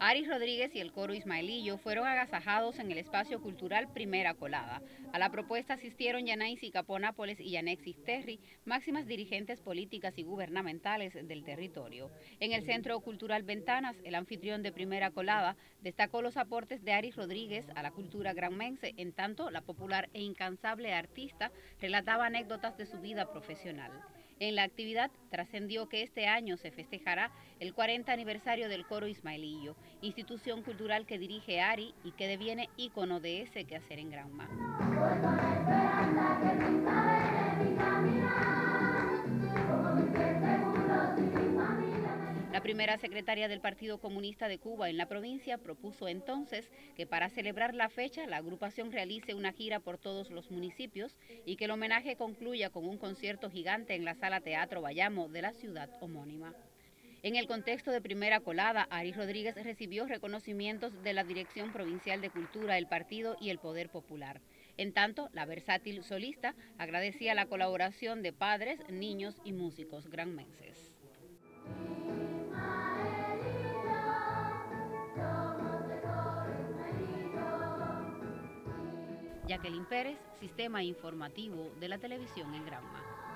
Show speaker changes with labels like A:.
A: Ari Rodríguez y el coro Ismaelillo fueron agasajados en el espacio cultural Primera Colada. A la propuesta asistieron Yanaisi Caponápoles y Yanexis Terry, máximas dirigentes políticas y gubernamentales del territorio. En el Centro Cultural Ventanas, el anfitrión de Primera Colada destacó los aportes de Ari Rodríguez a la cultura granmense, en tanto la popular e incansable artista relataba anécdotas de su vida profesional. En la actividad trascendió que este año se festejará el 40 aniversario del coro Ismaelillo, institución cultural que dirige Ari y que deviene ícono de ese quehacer en Granma. La primera secretaria del Partido Comunista de Cuba en la provincia propuso entonces que para celebrar la fecha la agrupación realice una gira por todos los municipios y que el homenaje concluya con un concierto gigante en la sala Teatro Bayamo de la ciudad homónima. En el contexto de primera colada, Ari Rodríguez recibió reconocimientos de la Dirección Provincial de Cultura, el Partido y el Poder Popular. En tanto, la versátil solista agradecía la colaboración de padres, niños y músicos granmenses. Jacqueline Pérez, Sistema Informativo de la Televisión en Granma.